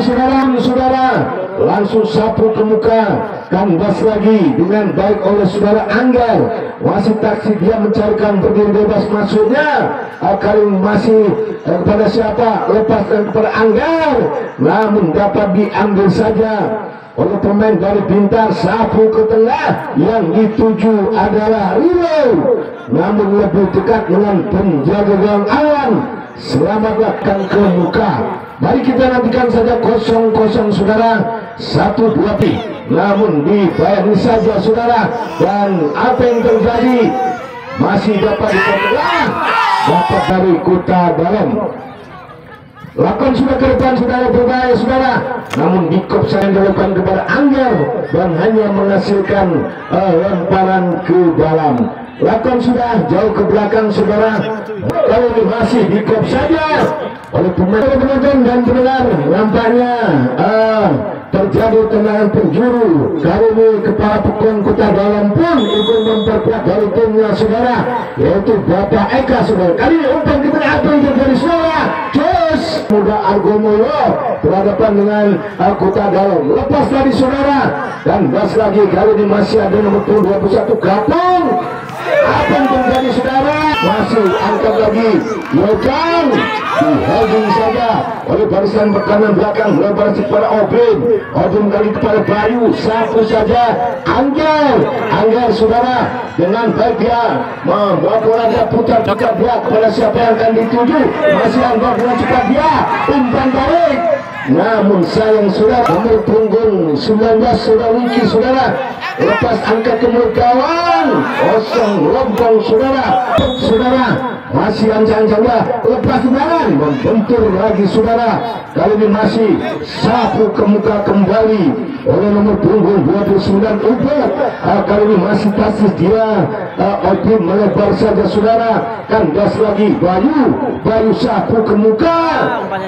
saudara saudara langsung sapu ke muka kandas lagi dengan baik oleh saudara Anggar masih taksi dia mencarikan berdiri bebas maksudnya ini masih uh, kepada siapa? Lepaskan kepada Anggar namun dapat diambil saja oleh pemain dari Bintar sapu ke tengah. Yang dituju adalah Rio namun lebih dekat dengan penjaga gawang awan. Selamatkan ke muka mari kita nantikan saja kosong-kosong saudara. Satu dua pi namun dibayani saja saudara. Dan apa yang terjadi? Masih dapat dipertelah dapat dari kota dalam Lakukan sudah ke depan saudara berbahaya saudara. Namun Dikop saya dilakukan kepada Anggar Dan hanya menghasilkan uh, lemparan ke dalam. Lakukan sudah jauh ke belakang saudara. Kalau masih Dikop saja Oleh pemain dan pendengar Nampaknya uh, terjadi tendangan penjuru. Kali ini kepala pukul kota dalam pun ikut memperkuat dari timnya saudara yaitu Bapak Eka saudara. Kali ini umpan kita apa yang terjadi saudara terus muda Argomolo berhadapan dengan uh, kota lepas tadi saudara dan gas lagi kali ini masih ada nomor 21 Gapung. Apa yang terjadi saudara? Masih angkat lagi. Yokan di holding saja. Oleh barisan berkanan belakang lebar kepada Obin Obin kali kepada Bayu satu saja. Angger Angger saudara. Dengan baik dia membawa bola dia putar putar dia kepada siapa yang akan dituju. Masih angkat bola cepat dia umpan balik. Namun sayang saudara nomor punggung 19 saudara Wiki saudara. Lepas angkat ke kawan kosong lompong saudara. Saudara masih ancang-ancangnya lepas tendangan membentur lagi saudara. Kali ini masih sapu ke muka kembali oleh nomor punggung 29 Ubed uh, kali ini masih pasif dia uh, Opim melebar saja saudara. Kandas lagi Bayu. Bayu sapu ke muka.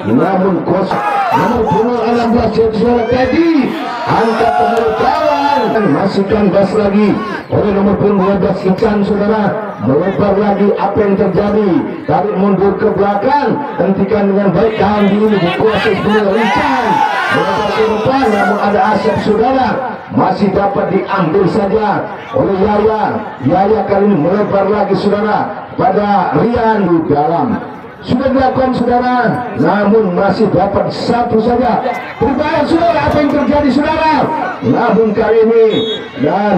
Namun kosong nomor punggung 16 saudara Teddy mulut kawan masih kandas lagi. Oleh nomor punggung 12 Ican saudara. Melebar lagi apa yang terjadi. Tarik mundur ke belakang. Hentikan dengan baik. Kawan dulu dikuasai sebenarnya Ican melebar namun ada asap saudara. Masih dapat diambil saja. Oleh Yaya. Yaya kali ini melebar lagi saudara. Pada Rian di dalam sudah dilakukan saudara. Namun masih dapat satu saja. Berbahaya saudara apa yang terjadi saudara? Namun kali ini dan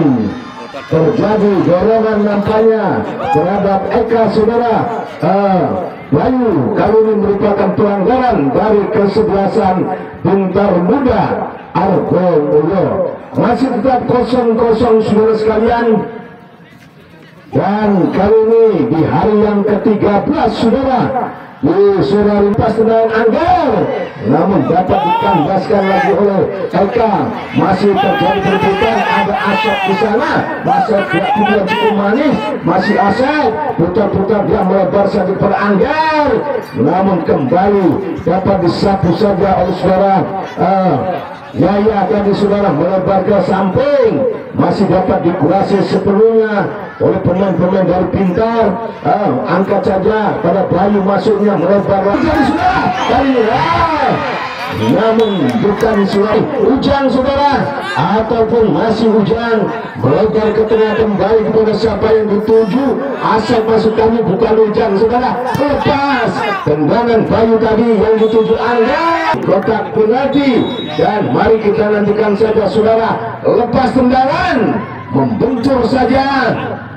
terjadi dorongan nampaknya terhadap Eka saudara. Uh, Bayu kali ini merupakan pelanggaran dari kesebelasan Bintar Muda Argo Mulyo. Masih tetap kosong-kosong saudara sekalian dan kali ini di hari yang ke-13 saudara saudara lintas tendangan Anggar. Namun dapat dikandaskan lagi oleh Eka masih terjadi perebutan ada asap di sana. Masa tidak cukup manis masih asap. Putar-putar dia melebar saja kepada Anggar. Namun kembali dapat disapu saja oleh saudara uh, Yaya tadi saudara melebar ke samping. Masih dapat dikurasi sepenuhnya oleh pemain-pemain dari pintar. Uh, angkat saja. Pada Bayu masuknya melebar lagi. Saudara kali ah, namun bukan suai hujan saudara. Ataupun masih hujan. Melebar ke tengah kembali kepada siapa yang dituju. Asal masuk kami. Bukan hujan saudara. Lepas. Tendangan Bayu tadi yang dituju Anda. Kotak penalti dan mari kita nantikan saja saudara. Lepas tendangan membentur saja.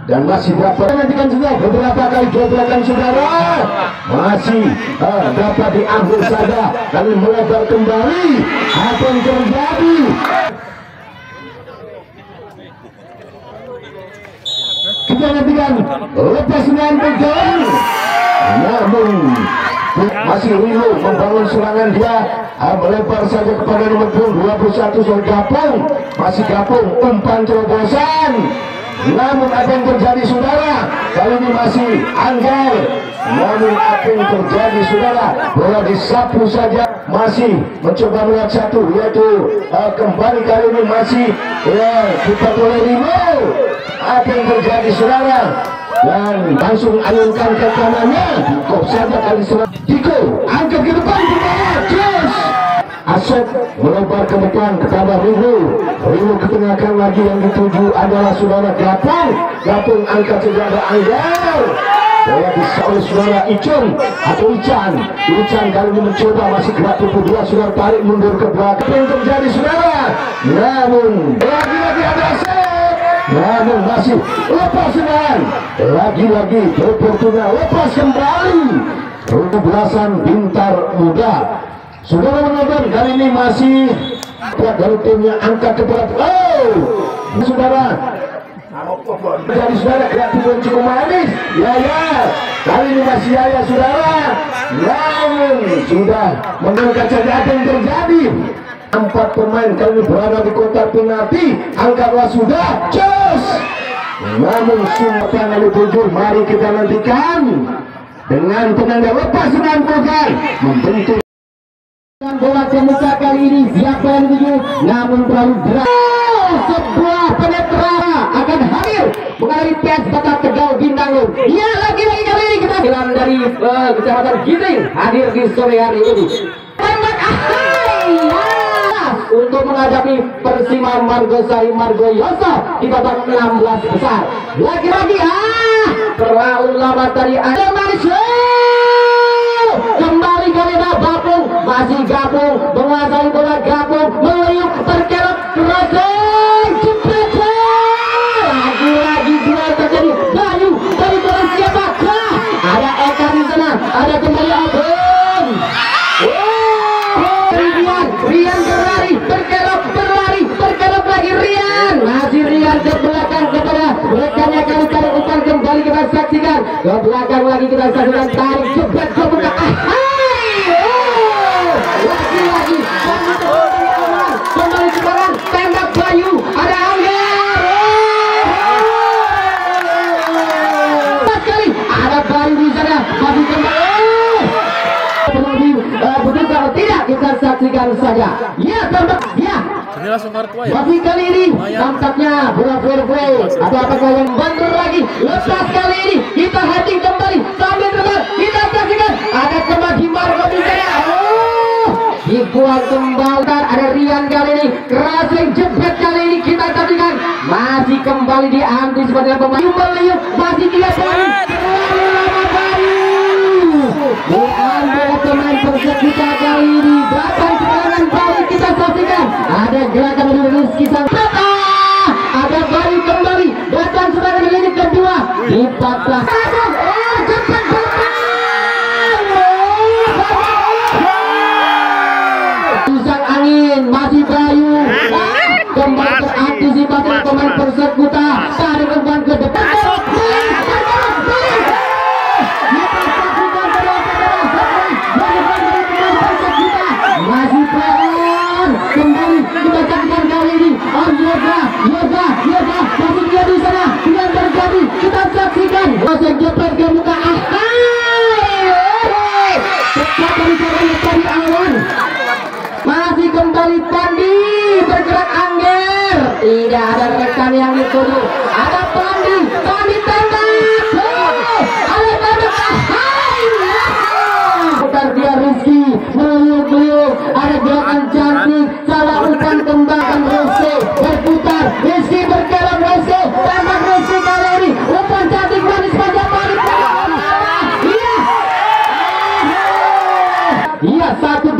Dan masih dapat nantikan saja beberapa kali dobrakan saudara. Masih uh, dapat diambil saja. Kami melebar kembali. Apa yang terjadi. Kita nantikan lepas dengan namun masih Rio membangun serangan dia. Melebar saja kepada nomor 21 Sol Gapung masih Gapung umpan terobosan. Namun apa yang terjadi saudara? Kali ini masih Angger namun apa yang terjadi saudara? Bola disapu saja masih mencoba melihat satu yaitu uh, kembali kali ini masih ya kita oleh Rino apa yang terjadi saudara dan langsung ayunkan ke kanannya kok saja kali saudara Tiko angkat ke depan ke bawah. Terus. Asep melebar ke depan kepada Rihu Rihu ketengahkan lagi. Yang dituju adalah saudara Gapung. Gapung angkat saudara Anggar Bola bisa oleh saudara Icun atau Ican. Ican kali ini mencoba masih gerak tubuh dua saudara tarik mundur ke belakang. Yang terjadi saudara. Namun lagi-lagi ada Asep namun masih lepas dengan lagi-lagi Fortuna lepas kembali untuk belasan bintar muda Saudara menonton kali ini masih kuat dari timnya angkat ke berat. Oh, saudara. Jadi saudara kreatif yang cukup manis. Ya ya. Kali ini masih ya ya saudara. Namun sudah menurut kaca yang terjadi. Empat pemain ini berada di kotak penalti. Angkatlah sudah. Cus. Namun semua tangan tujuh. Mari kita nantikan dengan tenaga lepas menentukan membentuk bola ke muka kali ini siapa yang dituju namun terlalu berat sebuah penetrasi akan hadir mengalami tes batas tegal bintang ya lagi-lagi kali ini kita bilang dari uh, kecamatan Giting hadir di sore hari ini tembak ahai untuk menghadapi Persima Margosari Margoyoso di babak 16 besar. Lagi-lagi ah terlalu lama tadi ada Malaysia ke belakang lagi kita saksikan tarik jebret ke oh, lagi-lagi kembali sekarang tembak Bayu. Ada Angger empat kali. Ada Bayu di sana. Masih kembali Penalti, betul kalau tidak kita saksikan saja. Ya tembak. Ya. Ini langsung kartu ya. masih kali ini. Tampaknya bola fair play. Ada apakah yang bantu lagi? Lepas kali ini. Kita heading kembali sambil terbang kita saksikan ada kembali Marco di sana oh kembali ada Rian kali ini. Crossing jebret kali ini kita saksikan. Masih kembali diantisipasi oleh pemain. Meliuk masih dia poin. Diambil pemain kali ini. Datang serangan balik kita saksikan? Ada gerakan dari Rizky Sangkata ada kembali. Datang serangan ini kedua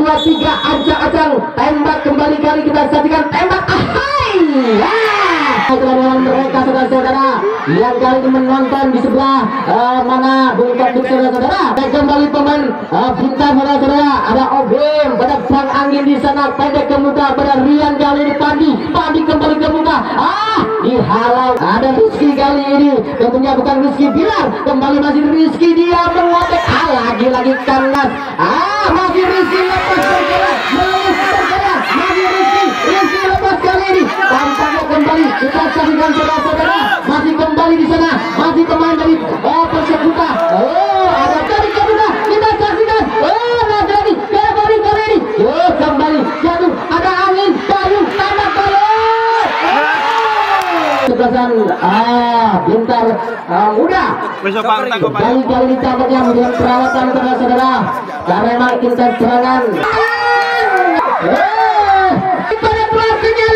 dua tiga acak-acak tembak kembali kali kita saksikan tembak. Ahai! Teman-teman mereka saudara-saudara. Yang kali ini menonton di sebelah eh, mana? Bung Kapten saudara-saudara. Dan kembali pemain uh, bintang saudara-saudara. Ada Obem pada Bang Angin di sana. Pendek ke muka pada Rian kali ini Pandi. Pandi kembali ke muka. Ah dihalau. Ada Rizky kali ini. Tentunya bukan Rizky Bilar. Kembali masih Rizky dia mengotek ah lagi-lagi kandas ah masih Rizky lepas bergerak melurus bergerak Rizky Rizky lepas kali ini. Tampaknya kembali kita saksikan Besok Pak Entah kok Pak. kali kali ini tampaknya melihat perawatan saudara-saudara karena memang intensi serangan Eh, pada pelatihnya